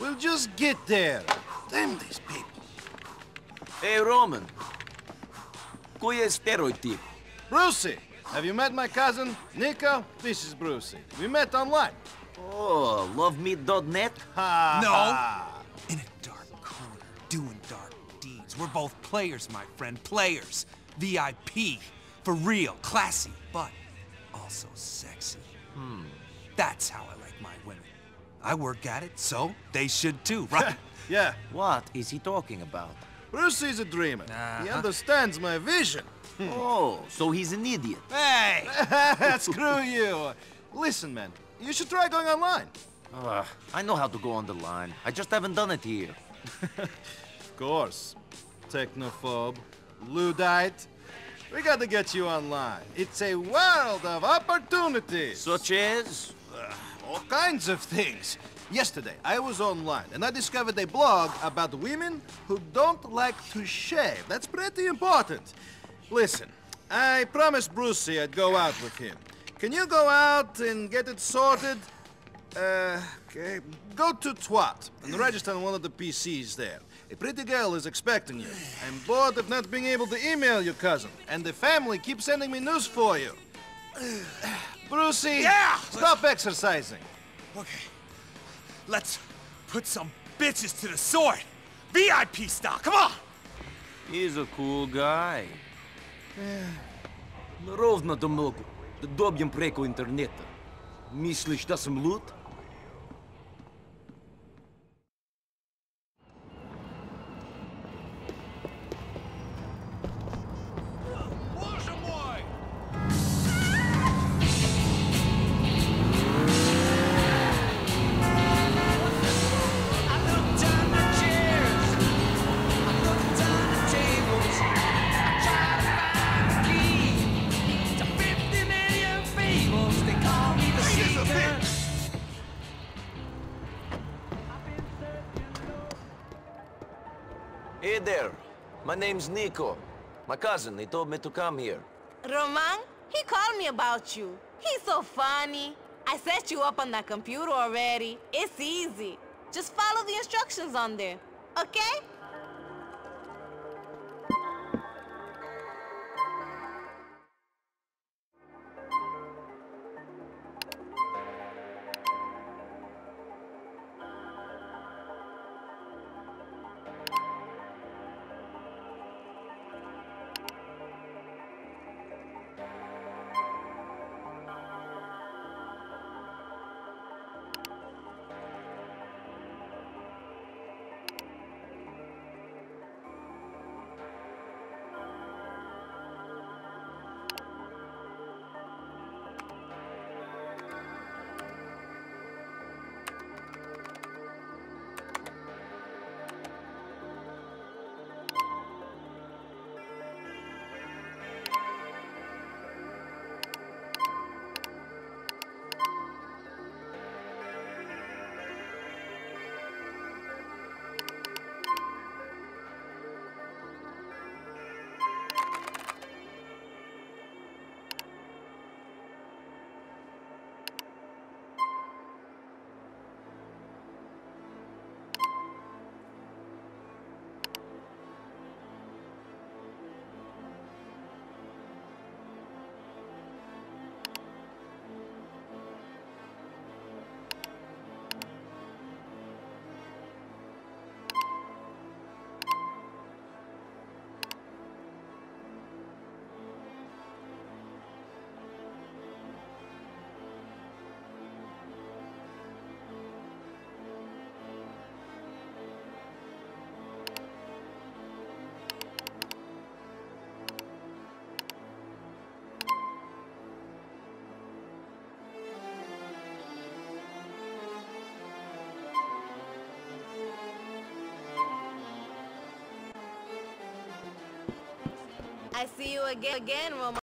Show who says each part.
Speaker 1: We'll just get there. Damn these people.
Speaker 2: Hey, Roman. Koji je stereotip?
Speaker 1: Brucie, have you met my cousin, Niko? This is Brucie. We met online.
Speaker 2: Oh, love-meet.net?
Speaker 1: Ha
Speaker 3: No. In a dark corner, doing dark deeds. We're both players, my friend. Players. VIP. For real. Classy, but also sexy. Hmm. That's how I like my women. I work at it, so they should too, right?
Speaker 1: Yeah,
Speaker 2: What is he talking about?
Speaker 1: Brucie's a dreamer. He
Speaker 3: Uh-huh.
Speaker 1: understands my vision.
Speaker 2: Oh, so he's an idiot.
Speaker 3: hey!
Speaker 1: Screw you. Listen, man, you should try going online.
Speaker 2: Ah, I know how to go on the line. I just haven't done it here.
Speaker 1: Of course. Technophobe, Luddite. We gotta get you online. It's a world of opportunities.
Speaker 2: Such as?
Speaker 1: All kinds of things. Yesterday, I was online and I discovered a blog about women who don't like to shave. That's pretty important. Listen, I promised Brucie I'd go out with him. Can you go out and get it sorted? Uh, okay. Go to Twat and register on one of the PCs there. A pretty girl is expecting you. I'm bored of not being able to email your cousin, and the family keeps sending me news for you. Brucie!
Speaker 3: Yeah!
Speaker 1: Stop let's... exercising.
Speaker 3: Okay. Let's put some bitches to the sword. VIP style, come on!
Speaker 2: He's a cool guy. Ровно до ногу. Добьем преку интернета. Мислишь, да
Speaker 4: сам лут?
Speaker 2: Hey there. My name's Niko. My cousin, he told me to come here.
Speaker 5: Roman, he called me about you. He's so funny. I set you up on that computer already. It's easy. Just follow the instructions on there, okay? I see you again, again, Roman.